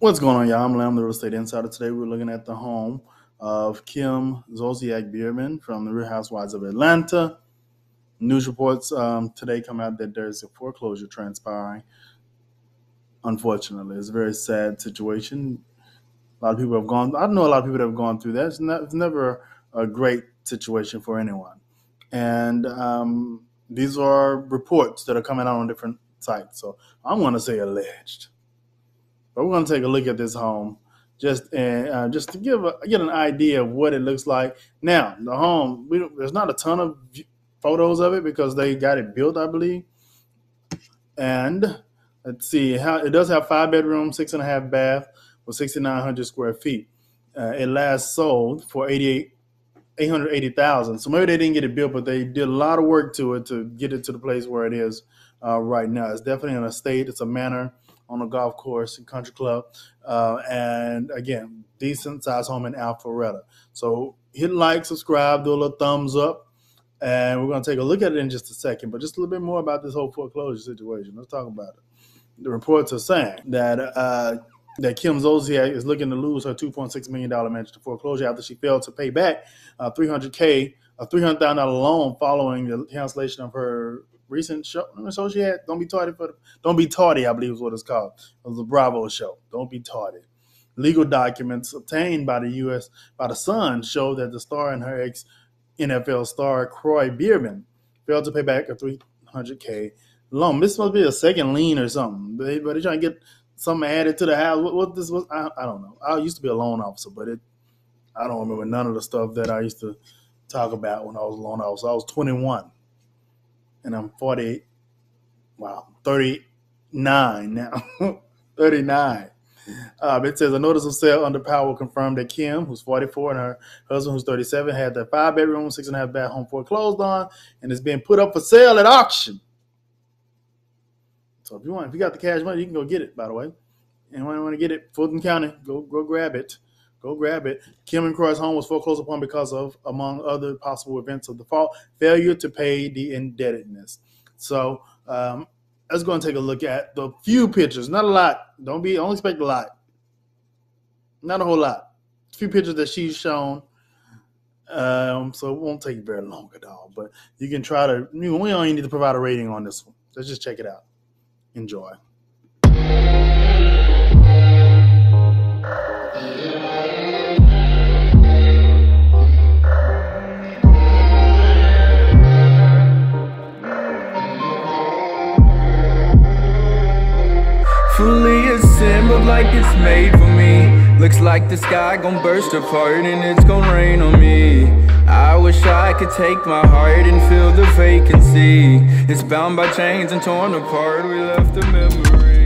What's going on, y'all? I'm Lamb, the Real Estate Insider. Today we're looking at the home of Kim Zolciak Biermann from the Real Housewives of Atlanta. News reports um, today come out that there's a foreclosure transpiring. Unfortunately, it's a very sad situation. A lot of people have gone. I know a lot of people that have gone through that. It's, not, it's never a great situation for anyone. And um, these are reports that are coming out on different sites. So I'm going to say alleged. But we're going to take a look at this home just and uh, just to give a, get an idea of what it looks like. Now, the home, we, there's not a ton of photos of it because they got it built, I believe. And let's see how it does have five bedrooms, six and a half bath with 6,900 square feet. Uh, it last sold for 88 880,000. So maybe they didn't get it built, but they did a lot of work to it to get it to the place where it is uh, right now. It's definitely an estate. It's a manor on a golf course and country club. Uh, and again, decent size home in Alpharetta. So hit like, subscribe, do a little thumbs up. And we're going to take a look at it in just a second. But just a little bit more about this whole foreclosure situation. Let's talk about it. The reports are saying that uh, that Kim Zolciak is looking to lose her $2.6 million mansion to foreclosure after she failed to pay back uh, 300K, a $300,000 loan following the cancellation of her recent show. Mm, so she had Don't Be Tardy for the, Don't Be Tardy, I believe is what it's called. It was a Bravo show. Don't Be Tardy. Legal documents obtained by the U.S. by the Sun show that the star and her ex NFL star Kroy Biermann failed to pay back a 300K loan. This must be a second lien or something. They, but they're trying to get something added to the house. What, what this was, I, I, don't know. I used to be a loan officer, but it, I don't remember none of the stuff that I used to talk about when I was a loan officer. I was 21, and I'm 40. Wow, 39 now. 39. Um, it says a notice of sale under power confirmed that Kim, who's 44, and her husband, who's 37, had their five bedroom, six and a half bath home foreclosed on, and is being put up for sale at auction. So if you want, if you got the cash money, you can go get it. By the way, and when you want to get it, Fulton County, go go grab it. Go grab it. Kim and Kroy's home was foreclosed upon because of, among other possible events of default, failure to pay the indebtedness. So um, let's go and take a look at the few pictures. Not a lot. Don't be. Don't expect a lot. Not a whole lot. A few pictures that she's shown. Um, so it won't take you very long at all. But you can try to. we don't need to provide a rating on this one. Let's just check it out. Enjoy. Assembled like it's made for me. Looks like the sky gon' burst apart and it's gon' rain on me. I wish I could take my heart and fill the vacancy. It's bound by chains and torn apart, we left a memory